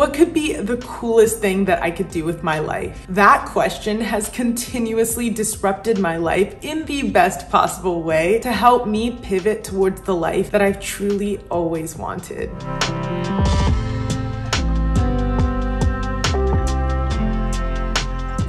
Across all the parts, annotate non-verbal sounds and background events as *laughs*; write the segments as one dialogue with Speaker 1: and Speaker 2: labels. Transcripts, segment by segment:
Speaker 1: What could be the coolest thing that I could do with my life? That question has continuously disrupted my life in the best possible way to help me pivot towards the life that I've truly always wanted.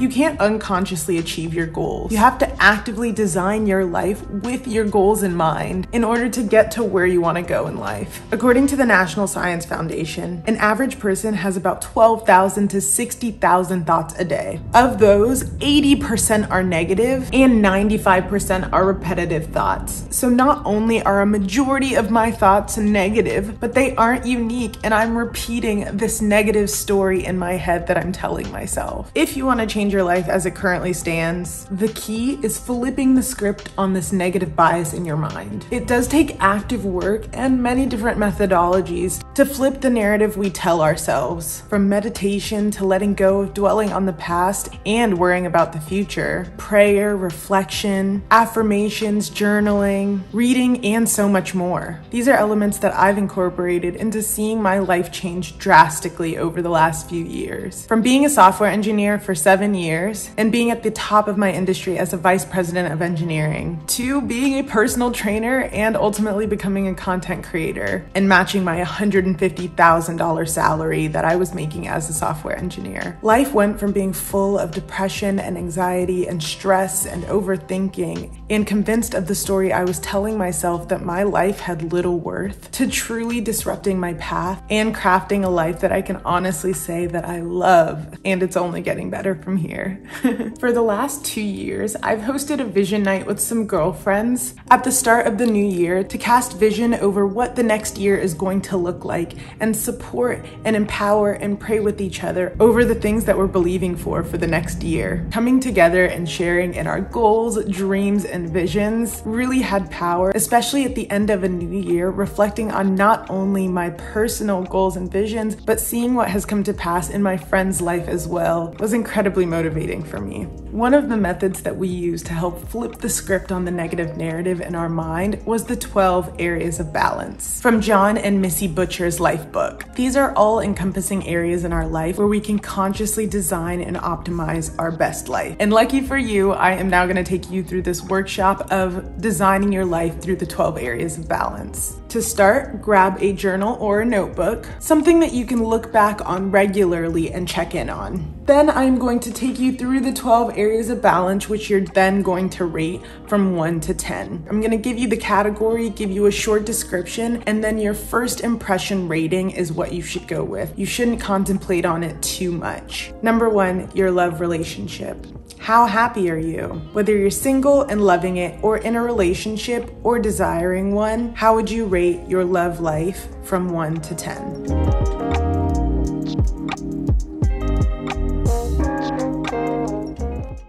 Speaker 1: You can't unconsciously achieve your goals. You have to actively design your life with your goals in mind in order to get to where you want to go in life. According to the National Science Foundation, an average person has about 12,000 to 60,000 thoughts a day. Of those, 80% are negative and 95% are repetitive thoughts. So not only are a majority of my thoughts negative, but they aren't unique and I'm repeating this negative story in my head that I'm telling myself. If you want to change change your life as it currently stands, the key is flipping the script on this negative bias in your mind. It does take active work and many different methodologies to flip the narrative we tell ourselves, from meditation to letting go of dwelling on the past and worrying about the future, prayer, reflection, affirmations, journaling, reading, and so much more. These are elements that I've incorporated into seeing my life change drastically over the last few years. From being a software engineer for seven years years and being at the top of my industry as a vice president of engineering, to being a personal trainer and ultimately becoming a content creator and matching my $150,000 salary that I was making as a software engineer. Life went from being full of depression and anxiety and stress and overthinking and convinced of the story I was telling myself that my life had little worth to truly disrupting my path and crafting a life that I can honestly say that I love and it's only getting better from here *laughs* For the last two years, I've hosted a vision night with some girlfriends at the start of the new year to cast vision over what the next year is going to look like and support and empower and pray with each other over the things that we're believing for for the next year. Coming together and sharing in our goals, dreams, and visions really had power, especially at the end of a new year, reflecting on not only my personal goals and visions, but seeing what has come to pass in my friend's life as well was incredibly motivating motivating for me. One of the methods that we use to help flip the script on the negative narrative in our mind was the 12 areas of balance from Jon and Missy Butcher's Lifebook. These are all encompassing areas in our life where we can consciously design and optimize our best life. And lucky for you, I am now gonna take you through this workshop of designing your life through the 12 areas of balance. To start, grab a journal or a notebook, something that you can look back on regularly and check in on. Then I'm going to take you through the 12 areas of balance, which you're then going to rate from 1 to 10. I'm going to give you the category, give you a short description, and then your first impression rating is what you should go with. You shouldn't contemplate on it too much. Number one, your love relationship. How happy are you? Whether you're single and loving it, or in a relationship or desiring one, how would you rate your love life from 1 to 10?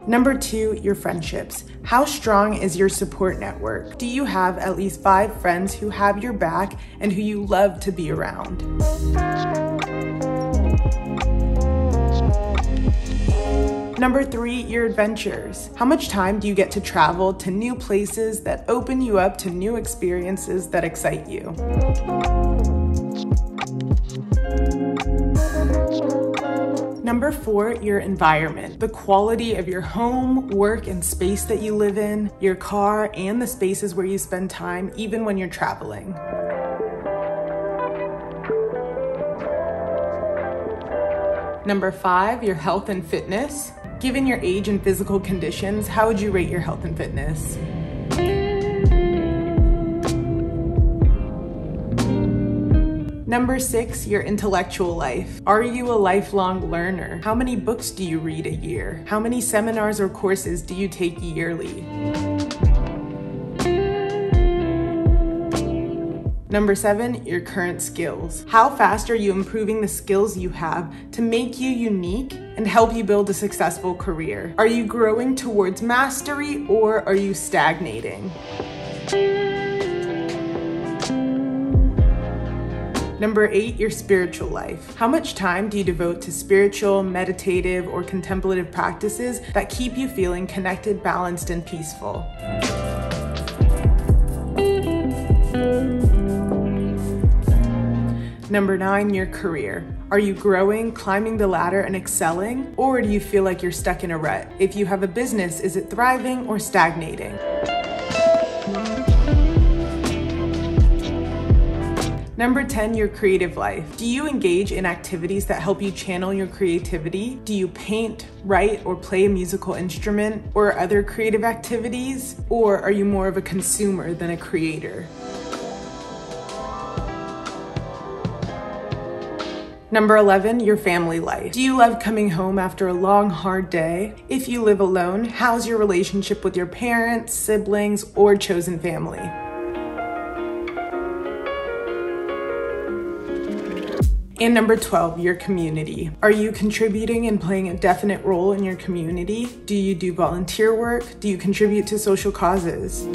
Speaker 1: Number two, your friendships. How strong is your support network? Do you have at least five friends who have your back and who you love to be around? Number three, your adventures. How much time do you get to travel to new places that open you up to new experiences that excite you? Number four, your environment. The quality of your home, work, and space that you live in, your car, and the spaces where you spend time, even when you're traveling. Number five, your health and fitness. Given your age and physical conditions, how would you rate your health and fitness? Number six, your intellectual life. Are you a lifelong learner? How many books do you read a year? How many seminars or courses do you take yearly? Number seven, your current skills. How fast are you improving the skills you have to make you unique and help you build a successful career? Are you growing towards mastery or are you stagnating? Number eight, your spiritual life. How much time do you devote to spiritual, meditative, or contemplative practices that keep you feeling connected, balanced, and peaceful? Number nine, your career. Are you growing, climbing the ladder, and excelling? Or do you feel like you're stuck in a rut? If you have a business, is it thriving or stagnating? Number 10, your creative life. Do you engage in activities that help you channel your creativity? Do you paint, write, or play a musical instrument or other creative activities? Or are you more of a consumer than a creator? Number 11, your family life. Do you love coming home after a long, hard day? If you live alone, how's your relationship with your parents, siblings, or chosen family? And number 12, your community. Are you contributing and playing a definite role in your community? Do you do volunteer work? Do you contribute to social causes?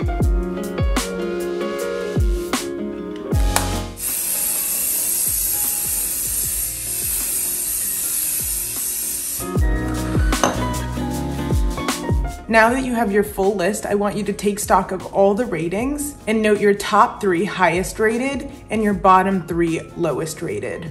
Speaker 1: Now that you have your full list, I want you to take stock of all the ratings and note your top three highest rated and your bottom three lowest rated.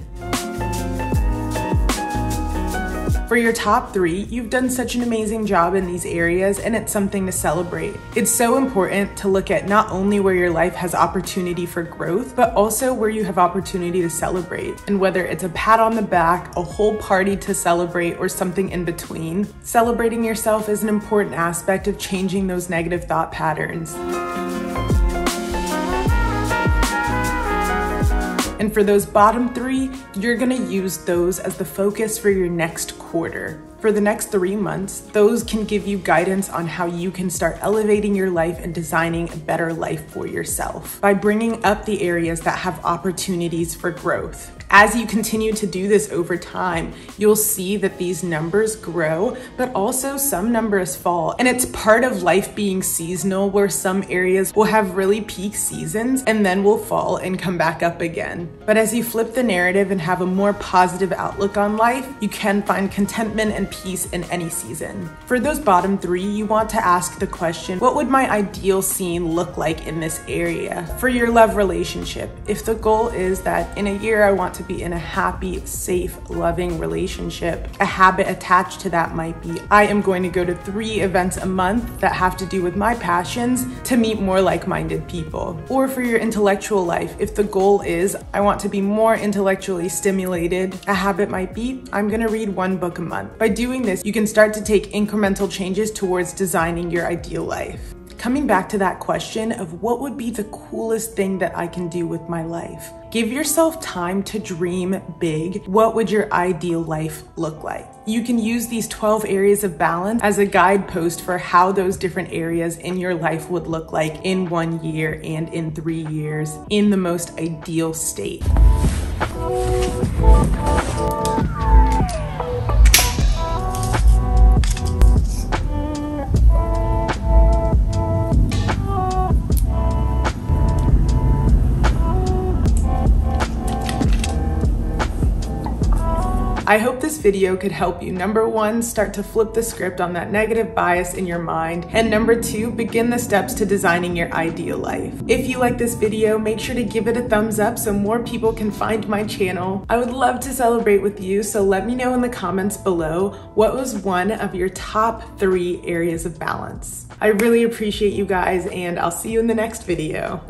Speaker 1: For your top three, you've done such an amazing job in these areas and it's something to celebrate. It's so important to look at not only where your life has opportunity for growth, but also where you have opportunity to celebrate. And whether it's a pat on the back, a whole party to celebrate, or something in between, celebrating yourself is an important aspect of changing those negative thought patterns. And for those bottom three, you're gonna use those as the focus for your next quarter. For the next three months, those can give you guidance on how you can start elevating your life and designing a better life for yourself by bringing up the areas that have opportunities for growth. As you continue to do this over time, you'll see that these numbers grow, but also some numbers fall. And it's part of life being seasonal where some areas will have really peak seasons and then will fall and come back up again. But as you flip the narrative and have a more positive outlook on life, you can find contentment peace in any season. For those bottom three, you want to ask the question, what would my ideal scene look like in this area? For your love relationship, if the goal is that in a year I want to be in a happy, safe, loving relationship. A habit attached to that might be I am going to go to three events a month that have to do with my passions to meet more like minded people. Or for your intellectual life, if the goal is I want to be more intellectually stimulated, a habit might be I'm going to read one book a month. By doing this, you can start to take incremental changes towards designing your ideal life coming back to that question of what would be the coolest thing that I can do with my life. Give yourself time to dream big. What would your ideal life look like? You can use these 12 areas of balance as a guidepost for how those different areas in your life would look like in one year and in three years in the most ideal state. I hope this video could help you, number one, start to flip the script on that negative bias in your mind, and number two, begin the steps to designing your ideal life. If you like this video, make sure to give it a thumbs up so more people can find my channel. I would love to celebrate with you, so let me know in the comments below what was one of your top three areas of balance. I really appreciate you guys, and I'll see you in the next video.